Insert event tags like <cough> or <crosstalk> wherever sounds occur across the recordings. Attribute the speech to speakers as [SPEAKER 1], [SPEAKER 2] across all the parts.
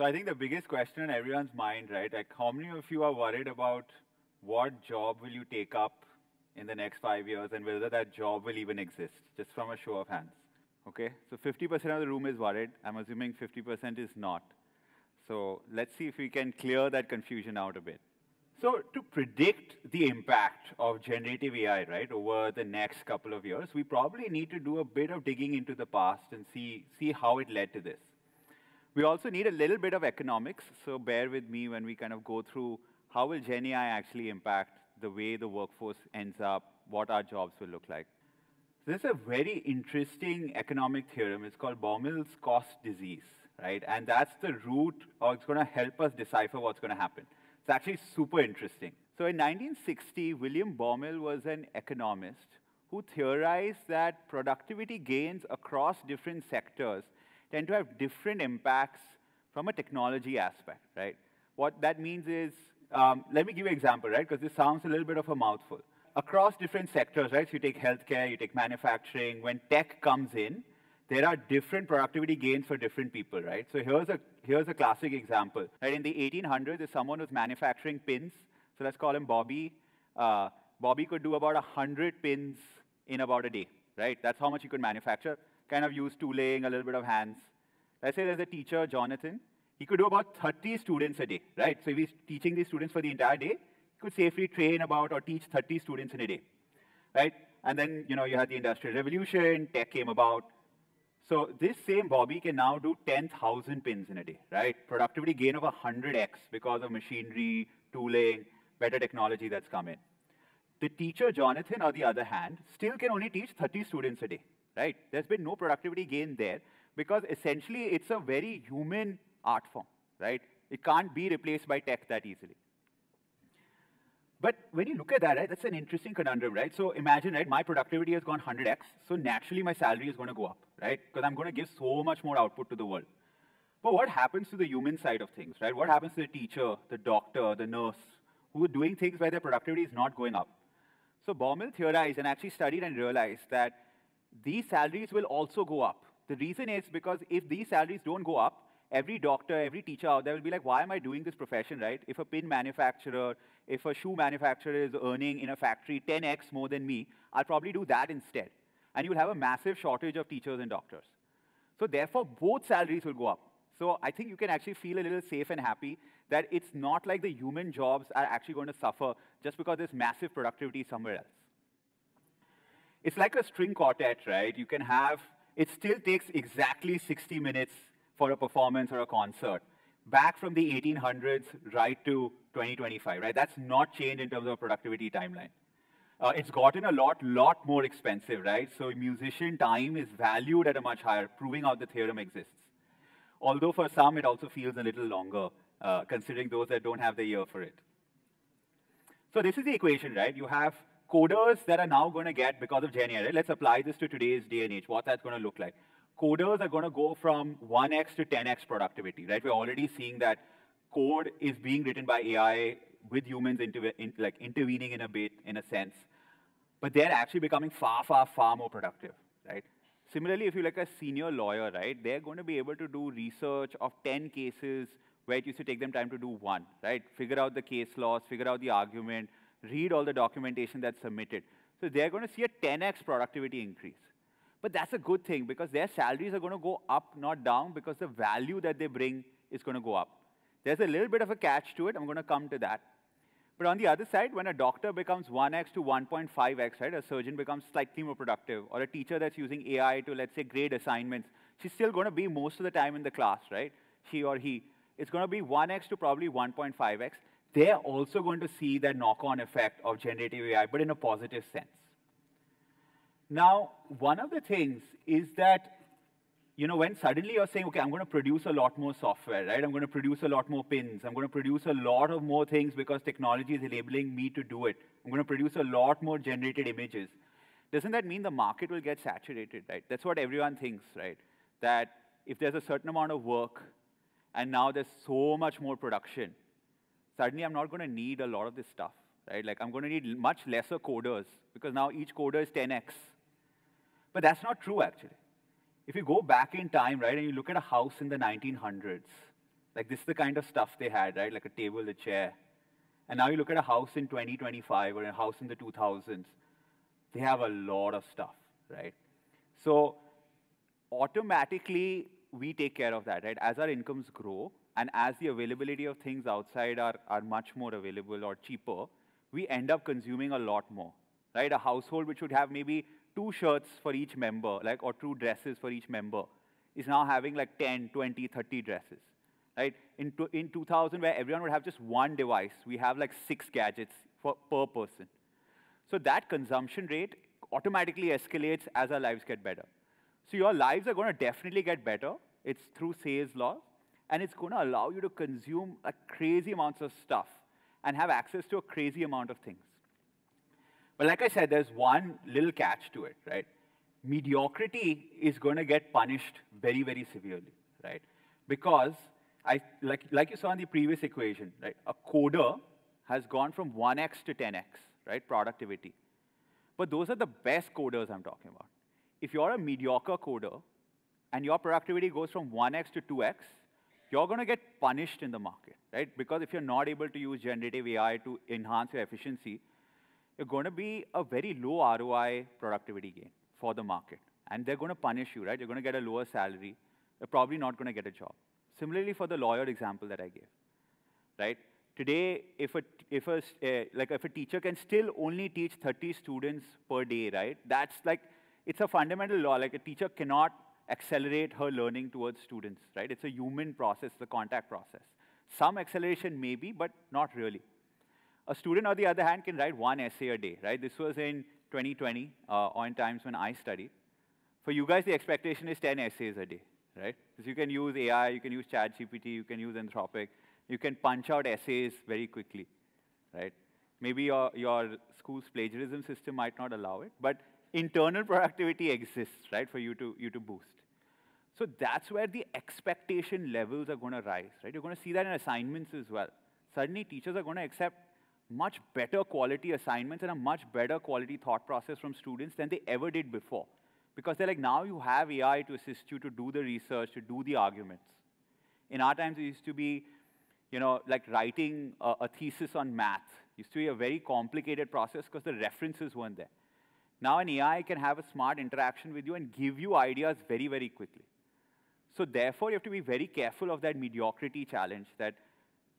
[SPEAKER 1] So I think the biggest question in everyone's mind, right? Like, how many of you are worried about what job will you take up in the next five years and whether that job will even exist, just from a show of hands? Okay, so 50% of the room is worried. I'm assuming 50% is not. So let's see if we can clear that confusion out a bit. So to predict the impact of generative AI, right, over the next couple of years, we probably need to do a bit of digging into the past and see, see how it led to this. We also need a little bit of economics, so bear with me when we kind of go through how will Gen AI actually impact the way the workforce ends up, what our jobs will look like. This is a very interesting economic theorem. It's called Baumol's cost disease, right? And that's the root, or it's going to help us decipher what's going to happen. It's actually super interesting. So in 1960, William Baumol was an economist who theorized that productivity gains across different sectors tend to have different impacts from a technology aspect, right? What that means is, um, let me give you an example, right? Because this sounds a little bit of a mouthful. Across different sectors, right? So you take healthcare, you take manufacturing. When tech comes in, there are different productivity gains for different people, right? So here's a, here's a classic example. Right? In the 1800s, if someone was manufacturing pins, so let's call him Bobby, uh, Bobby could do about 100 pins in about a day, right? That's how much he could manufacture kind of use tooling, a little bit of hands. Let's say there's a teacher, Jonathan. He could do about 30 students a day, right? So if he's teaching these students for the entire day, he could safely train about or teach 30 students in a day, right? And then, you know, you had the Industrial Revolution, tech came about. So this same Bobby can now do 10,000 pins in a day, right? Productivity gain of 100x because of machinery, tooling, better technology that's come in. The teacher, Jonathan, on the other hand, still can only teach 30 students a day, right? There's been no productivity gain there because essentially it's a very human art form, right? It can't be replaced by tech that easily. But when you look at that, right, that's an interesting conundrum, right? So imagine, right, my productivity has gone 100x, so naturally my salary is going to go up, right? Because I'm going to give so much more output to the world. But what happens to the human side of things, right? What happens to the teacher, the doctor, the nurse, who are doing things where their productivity is not going up? So Baumol theorized and actually studied and realized that these salaries will also go up. The reason is because if these salaries don't go up, every doctor, every teacher out there will be like, why am I doing this profession, right? If a pin manufacturer, if a shoe manufacturer is earning in a factory 10x more than me, I'll probably do that instead. And you'll have a massive shortage of teachers and doctors. So therefore, both salaries will go up. So I think you can actually feel a little safe and happy that it's not like the human jobs are actually going to suffer just because there's massive productivity somewhere else. It's like a string quartet, right? You can have, it still takes exactly 60 minutes for a performance or a concert. Back from the 1800s right to 2025, right? That's not changed in terms of productivity timeline. Uh, it's gotten a lot, lot more expensive, right? So musician time is valued at a much higher, proving out the theorem exists. Although for some, it also feels a little longer, uh, considering those that don't have the ear for it. So this is the equation, right? You have coders that are now going to get because of Gen AI. Right? Let's apply this to today's day and age, what that's going to look like. Coders are going to go from 1x to 10x productivity, right? We're already seeing that code is being written by AI with humans inter in, like intervening in a bit, in a sense. But they're actually becoming far, far, far more productive, right? Similarly, if you're like a senior lawyer, right, they're going to be able to do research of 10 cases where it used to take them time to do one, right? Figure out the case laws, figure out the argument, read all the documentation that's submitted. So they're going to see a 10x productivity increase. But that's a good thing because their salaries are going to go up, not down, because the value that they bring is going to go up. There's a little bit of a catch to it. I'm going to come to that. But on the other side, when a doctor becomes 1x to 1.5x, right, a surgeon becomes slightly more productive, or a teacher that's using AI to, let's say, grade assignments, she's still going to be most of the time in the class, right? She or he. It's going to be 1x to probably 1.5x they're also going to see that knock-on effect of generative AI, but in a positive sense. Now, one of the things is that, you know, when suddenly you're saying, okay, I'm going to produce a lot more software, right? I'm going to produce a lot more pins. I'm going to produce a lot of more things because technology is enabling me to do it. I'm going to produce a lot more generated images. Doesn't that mean the market will get saturated, right? That's what everyone thinks, right? That if there's a certain amount of work and now there's so much more production, suddenly I'm not going to need a lot of this stuff, right? Like I'm going to need much lesser coders because now each coder is 10x. But that's not true, actually. If you go back in time, right, and you look at a house in the 1900s, Like this is the kind of stuff they had, right? Like a table, a chair. And now you look at a house in 2025 or a house in the 2000s, they have a lot of stuff, right? So automatically we take care of that, right? As our incomes grow and as the availability of things outside are, are much more available or cheaper, we end up consuming a lot more, right? A household which would have maybe two shirts for each member, like, or two dresses for each member, is now having like 10, 20, 30 dresses, right? In, in 2000, where everyone would have just one device, we have like six gadgets for, per person. So that consumption rate automatically escalates as our lives get better. So your lives are going to definitely get better. It's through Say's laws, and it's going to allow you to consume a crazy amounts of stuff and have access to a crazy amount of things. But like I said, there's one little catch to it, right? Mediocrity is going to get punished very, very severely, right? Because, I, like, like you saw in the previous equation, right? A coder has gone from 1x to 10x, right? Productivity. But those are the best coders I'm talking about. If you're a mediocre coder and your productivity goes from 1x to 2x, you're going to get punished in the market, right? Because if you're not able to use generative AI to enhance your efficiency, you're going to be a very low ROI productivity gain for the market. And they're going to punish you, right? You're going to get a lower salary. You're probably not going to get a job. Similarly, for the lawyer example that I gave, right? Today, if a, if a, uh, like if a teacher can still only teach 30 students per day, right? That's like, it's a fundamental law. Like a teacher cannot accelerate her learning towards students, right? It's a human process, the contact process. Some acceleration maybe, but not really. A student, on the other hand, can write one essay a day, right? This was in 2020, uh, on times when I studied. For you guys, the expectation is 10 essays a day, right? Because you can use AI, you can use ChatGPT, you can use Anthropic, you can punch out essays very quickly, right? Maybe your, your school's plagiarism system might not allow it, but internal productivity exists, right, for you to, you to boost. So that's where the expectation levels are going to rise, right? You're going to see that in assignments as well. Suddenly, teachers are going to accept much better quality assignments and a much better quality thought process from students than they ever did before. Because they're like, now you have AI to assist you to do the research, to do the arguments. In our times, it used to be, you know, like writing a, a thesis on math. It used to be a very complicated process because the references weren't there. Now an AI can have a smart interaction with you and give you ideas very, very quickly. So therefore, you have to be very careful of that mediocrity challenge that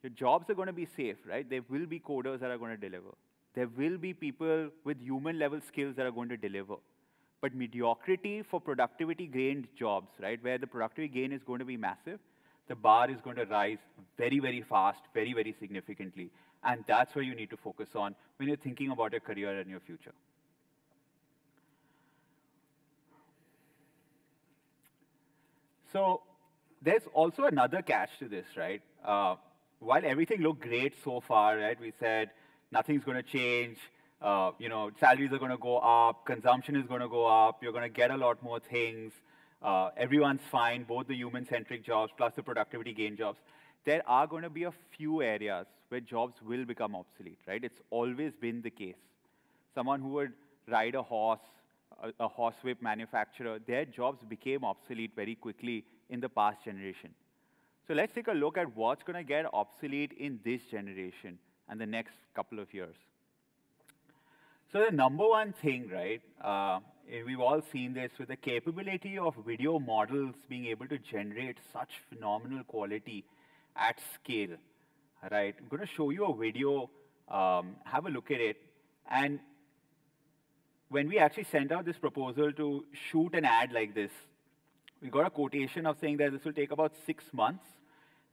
[SPEAKER 1] your jobs are going to be safe, right? There will be coders that are going to deliver. There will be people with human level skills that are going to deliver. But mediocrity for productivity gained jobs, right, where the productivity gain is going to be massive, the bar is going to rise very, very fast, very, very significantly. And that's where you need to focus on when you're thinking about your career and your future. So there's also another catch to this, right? Uh, while everything looked great so far, right? We said nothing's going to change. Uh, you know, salaries are going to go up, consumption is going to go up, you're going to get a lot more things. Uh, everyone's fine, both the human-centric jobs plus the productivity gain jobs. There are going to be a few areas where jobs will become obsolete, right? It's always been the case. Someone who would ride a horse, a, a manufacturer, their jobs became obsolete very quickly in the past generation. So let's take a look at what's going to get obsolete in this generation and the next couple of years. So the number one thing, right, uh, we've all seen this with the capability of video models being able to generate such phenomenal quality at scale, right? I'm going to show you a video, um, have a look at it. And when we actually sent out this proposal to shoot an ad like this, we got a quotation of saying that this will take about six months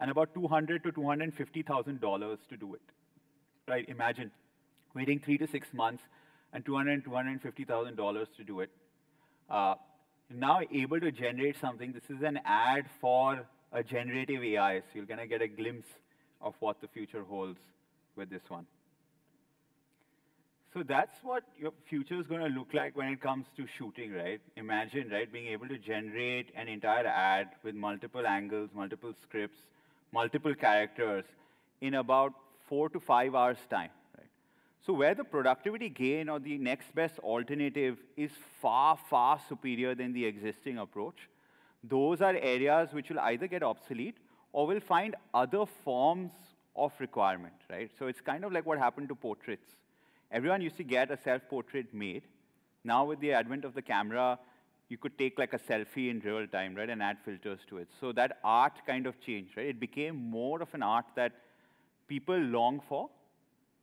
[SPEAKER 1] and about 200 to 250,000 dollars to do it. Right? Imagine waiting three to six months and 200 250,000 dollars to do it. Uh, now able to generate something. This is an ad for a generative AI, so you're gonna get a glimpse of what the future holds with this one. So that's what your future is going to look like when it comes to shooting, right? Imagine, right, being able to generate an entire ad with multiple angles, multiple scripts, multiple characters in about four to five hours time. Right? So where the productivity gain or the next best alternative is far, far superior than the existing approach, those are areas which will either get obsolete or will find other forms of requirement, right? So it's kind of like what happened to portraits. Everyone used to get a self-portrait made. Now with the advent of the camera, you could take like a selfie in real time, right, and add filters to it. So that art kind of changed, right? It became more of an art that people long for,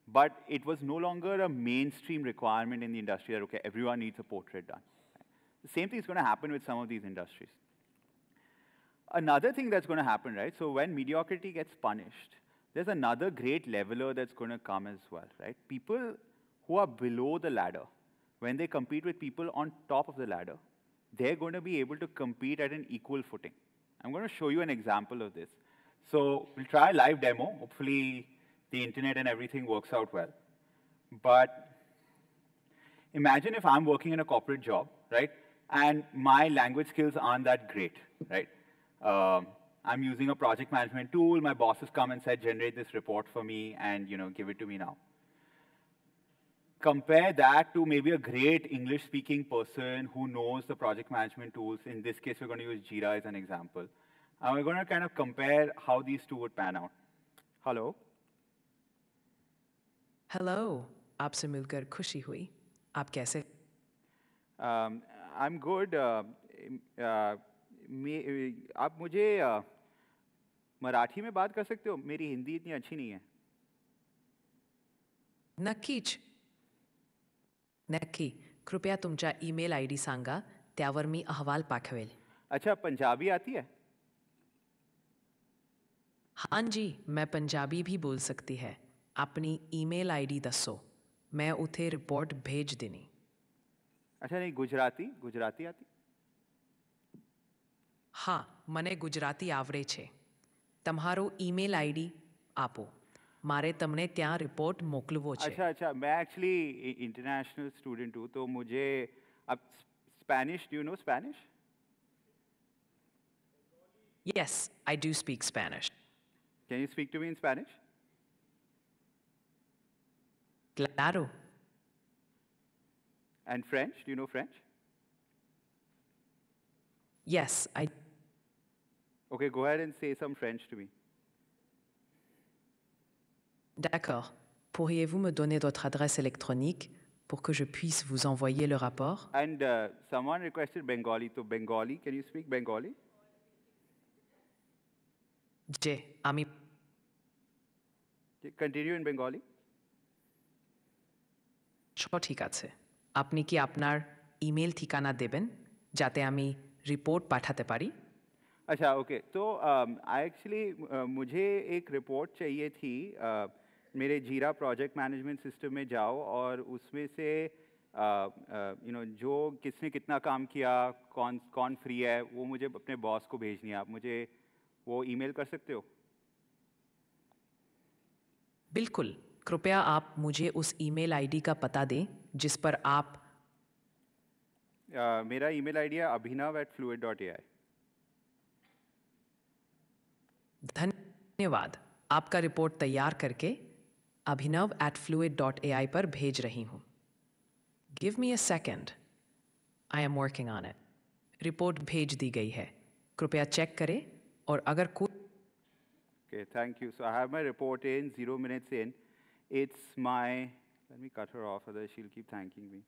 [SPEAKER 1] but it was no longer a mainstream requirement in the industry that, okay, everyone needs a portrait done. The same thing is going to happen with some of these industries. Another thing that's going to happen, right? So when mediocrity gets punished, there's another great leveler that's going to come as well, right? People who are below the ladder, when they compete with people on top of the ladder, they're going to be able to compete at an equal footing. I'm going to show you an example of this. So we'll try a live demo. Hopefully the internet and everything works out well. But imagine if I'm working in a corporate job, right? And my language skills aren't that great, right? Um, I'm using a project management tool. My boss has come and said, generate this report for me and you know, give it to me now Compare that to maybe a great English-speaking person who knows the project management tools. In this case, we're going to use Jira as an example. And we're going to kind of compare how these two would pan out. Hello?
[SPEAKER 2] Hello आपसे मिलकर खुशी हुई आप कैसे
[SPEAKER 1] um, I'm good. Uh, uh, मे, आप मुझे uh, Marathi में बात कर सकते हो मेरी हिंदी इतनी अच्छी नहीं है
[SPEAKER 2] नक्कीच नक्की कृपया तुमच्या ईमेल आय डी सांगा त्यावर मी अहवाल पाठवेल
[SPEAKER 1] अच्छा पंजाबी आती है
[SPEAKER 2] हाँ जी मैं पंजाबी भी बोल सकती है अपनी ईमेल आईडी दसो मैं उथे रिपोर्ट भेज देनी
[SPEAKER 1] अच्छा नहीं गुजराती गुजराती आती
[SPEAKER 2] હા મને ગુજરાતી આવડે છે તમારો ઈમેલ આઈડી આપો મારે તમને ત્યાં રિપોર્ટ મોકલવો છે
[SPEAKER 1] अच्छा अच्छा मैं एक्चुअली इंटरनेशनल स्टूडेंट हूँ तो मुझे अब Spanish do you know Spanish
[SPEAKER 2] yes I do speak Spanish
[SPEAKER 1] can you speak to me in Spanish
[SPEAKER 2] ક્લારો
[SPEAKER 1] and French do you know French
[SPEAKER 2] yes I
[SPEAKER 1] Okay, go ahead and say some French to me.
[SPEAKER 2] D'accord. Pourriez-vous me donner votre adresse électronique pour que je puisse vous envoyer le rapport
[SPEAKER 1] And uh, someone requested Bengali. So Bengali, can you speak Bengali?
[SPEAKER 2] যে আমি
[SPEAKER 1] Continue in Bengali.
[SPEAKER 2] ঠিক আছে আপনি কি আপনার email ঠিকানা দেবেন যাতে আমি রিপোর্ট পাঠাতে পারি
[SPEAKER 1] अच्छा ओके तो आई एक्चुअली मुझे एक रिपोर्ट चाहिए थी uh, मेरे जीरा प्रोजेक्ट मैनेजमेंट सिस्टम में जाओ और उसमें से यू नो जो किसने कितना काम किया कौन कौन फ्री है वो मुझे अपने बॉस को भेजनी है। आप मुझे वो ईमेल कर सकते हो?
[SPEAKER 2] बिल्कुल। कृपया आप मुझे उस ईमेल आईडी का पता दें जिस पर आप
[SPEAKER 1] uh, मेरा ईमेल आईडी है Abhinav at fluid dot A I
[SPEAKER 2] धन्यवाद। आपका रिपोर्ट तैयार करके Abhinav at fluid dot A I पर भेज रही हूँ। Give me a second I am working on it report भेज दी गई है। कृपया चेक करें और अगर कोई
[SPEAKER 1] thank you so I my report in zero minutes in it's my cut off other she'll keep thanking me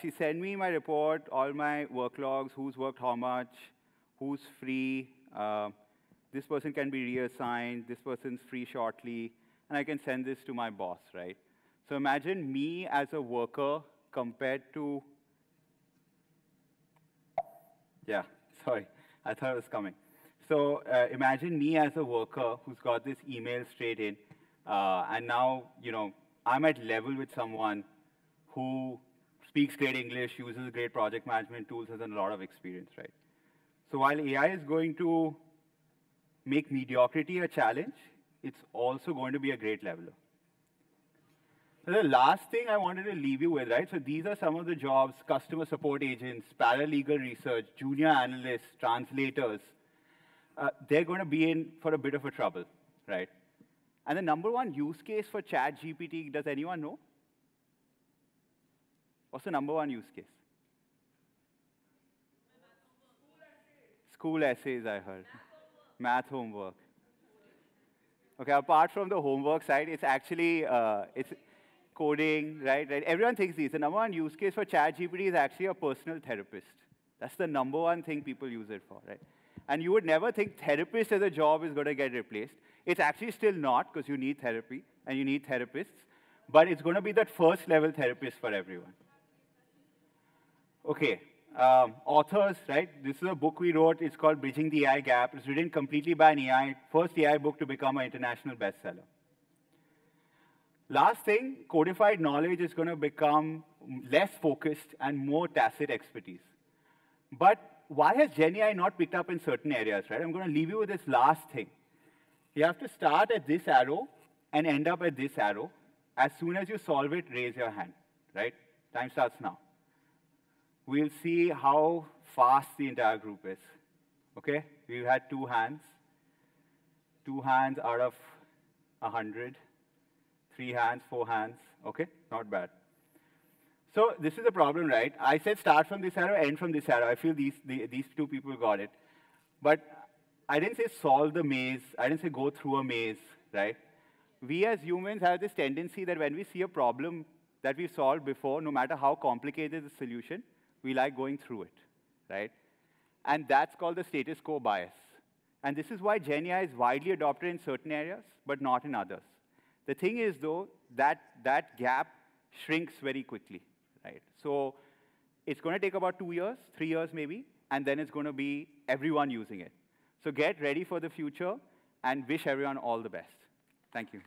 [SPEAKER 1] she send me my report all my work logs whose work how much whose free this person can be reassigned, this person's free shortly, and I can send this to my boss, right? So imagine me as a worker compared to, yeah, <laughs> sorry, I thought it was coming. So uh, imagine me as a worker who's got this email straight in, uh, and now, you know, I'm at level with someone who speaks great English, uses great project management tools, has a lot of experience, right? So while AI is going to make mediocrity a challenge, it's also going to be a great leveler. The last thing I wanted to leave you with, right? So these are some of the jobs, customer support agents, paralegal research, junior analysts, translators. Uh, they're going to be in for a bit of a trouble, right? And the number one use case for chat GPT, does anyone know? What's the number one use case? School essays, I heard. Math homework. Okay, apart from the homework side, it's actually, uh, it's coding, right, right? Everyone thinks these. The number one use case for ChatGPT is actually a personal therapist. That's the number one thing people use it for, right? And you would never think therapist as a job is going to get replaced. It's actually still not because you need therapy and you need therapists, but it's going to be that first level therapist for everyone. Okay, um, authors, right? This is a book we wrote. It's called Bridging the AI Gap. It's written completely by an AI, first AI book to become an international bestseller. Last thing, codified knowledge is going to become less focused and more tacit expertise. But why has GenAI not picked up in certain areas, right? I'm going to leave you with this last thing. You have to start at this arrow and end up at this arrow. As soon as you solve it, raise your hand, right? Time starts now. We'll see how fast the entire group is. Okay? We've had two hands. Two hands out of 100. Three hands, four hands. Okay? Not bad. So this is the problem, right? I said start from this arrow, end from this arrow. I feel these, the, these two people got it. But I didn't say solve the maze. I didn't say go through a maze, right? We as humans have this tendency that when we see a problem that we've solved before, no matter how complicated the solution, we like going through it, right? And that's called the status quo bias. And this is why GenAI is widely adopted in certain areas, but not in others. The thing is, though, that that gap shrinks very quickly, right? So it's going to take about two years, three years maybe, and then it's going to be everyone using it. So get ready for the future and wish everyone all the best. Thank you.